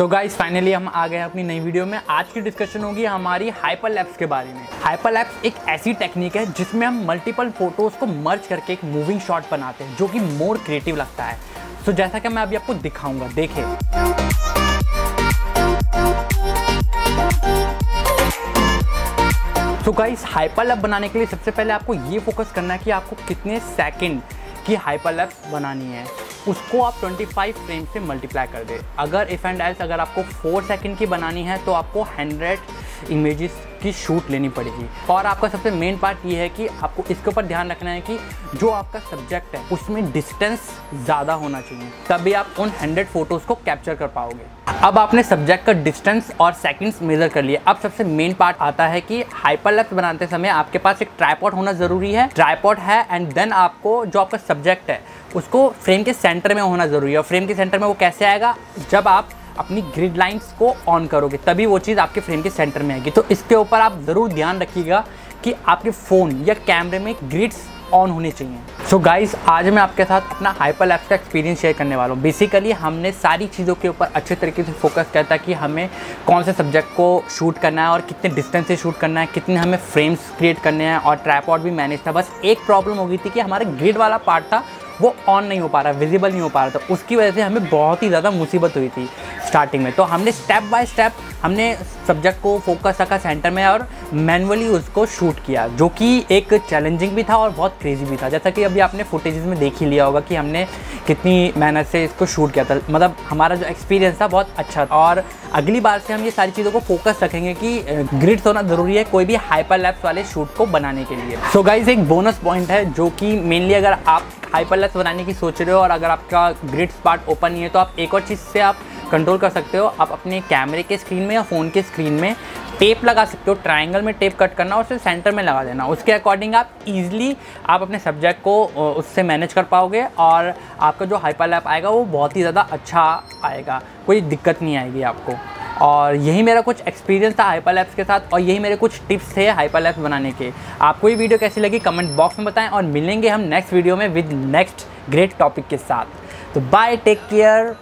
तो guys finally हम आ गए अपनी नई वीडियो में। आज की डिस्कशन होगी हमारी हाइपर लैप्स के बारे में। हाइपर लैप्स एक ऐसी टेक्निक है जिसमें हम मल्टीपल फ़ोटोज़ को मर्ज करके एक मूविंग शॉट बनाते हैं जो कि मोर क्रिएटिव लगता है। सो so, जैसा कि मैं अभी आपको दिखाऊँगा देखें तो गाइस हाइपर लैप बनाने के लिए सबसे पहले आपको ये फोकस करना है कि आपको कितने सेकंड की हाइपर लैप बनानी है। उसको आप 25 फ्रेम से मल्टीप्लाई कर दे। अगर इफ़ एंड एल्स अगर आपको 4 सेकंड की बनानी है तो आपको 100 इमेजेस की शूट लेनी पड़ेगी। और आपका सबसे मेन पार्ट ये है कि आपको इसके ऊपर ध्यान रखना है कि जो आपका सब्जेक्ट है, उसमें डिस्टेंस ज़्यादा होना चाहिए। तभी आप उन 100 फ़ोटोज़ को कैप्चर कर पाओगे। अब आपने सब्जेक्ट का डिस्टेंस और सेकंड्स मेजर कर लिए अब सबसे मेन पार्ट आता है कि हाइपरलैप्स बनाते समय आपके पास एक ट्राईपॉड होना ज़रूरी है। ट्राईपॉड है एंड देन आपको जो आपका सब्जेक्ट है, उसको फ्रेम के सेंटर में होना ज़रूरी है। और फ्रेम के सेंटर में वो कैसे आएगा? जब आप अपनी ग्रिड लाइंस को ऑन करोगे, तभी वो चीज़ आपके फ्रेम के सेंटर में आएगी। तो इसके ऊपर आप ज़रूर ध्यान रखिएगा कि आपके फ़ोन या कैमरे में ग्रिड्स ऑन होनी चाहिए। सो so गाइस आज मैं आपके साथ अपना हाइपर लैप्स का एक्सपीरियंस शेयर करने वाला हूँ। बेसिकली हमने सारी चीज़ों के ऊपर अच्छे तरीके से फोकस किया था कि हमें कौन से सब्जेक्ट को शूट करना है और कितने डिस्टेंस से शूट करना है, कितने हमें फ्रेम्स क्रिएट करने हैं और ट्रैपॉड भी मैनेज था। बस एक प्रॉब्लम हो गई थी कि हमारे ग्रिड वाला पार्ट था, वो ऑन नहीं हो पा रहा विजिबल नहीं हो पा रहा था। उसकी वजह से हमें बहुत ही ज़्यादा मुसीबत हुई थी स्टार्टिंग में। तो हमने स्टेप बाय स्टेप हमने सब्जेक्ट को फोकस रखा सेंटर में और मैनुअली उसको शूट किया, जो कि एक चैलेंजिंग भी था और बहुत क्रेजी भी था। जैसा कि अभी आपने फुटेजेस में देख ही लिया होगा कि हमने कितनी मेहनत से इसको शूट किया था। मतलब हमारा जो एक्सपीरियंस था बहुत अच्छा था। और अगली बार से हम ये सारी चीज़ों को फोकस रखेंगे कि ग्रिड्स होना ज़रूरी है कोई भी हाइपर लैप्स वाले शूट को बनाने के लिए। सो so गाइज़ एक बोनस पॉइंट है जो कि मेनली अगर आप हाइपरलेस बनाने की सोच रहे हो और अगर आपका ग्रिड्स पार्ट ओपन नहीं है तो आप एक और चीज़ से आप कंट्रोल कर सकते हो। आप अपने कैमरे के स्क्रीन में या फ़ोन के स्क्रीन में टेप लगा सकते हो ट्राइंगल में टेप कट करना और उसे सेंटर में लगा देना। उसके अकॉर्डिंग आप इजीली आप अपने सब्जेक्ट को उससे मैनेज कर पाओगे और आपका जो हाइपर लैप आएगा वो बहुत ही ज़्यादा अच्छा आएगा। कोई दिक्कत नहीं आएगी आपको। और यही मेरा कुछ एक्सपीरियंस था हाइपर लैप्स के साथ और यही मेरे कुछ टिप्स थे हाइपर लैप्स बनाने के। आपको ये वीडियो कैसी लगी कमेंट बॉक्स में बताएँ और मिलेंगे हम नेक्स्ट वीडियो में विद नेक्स्ट ग्रेट टॉपिक के साथ। तो बाय टेक केयर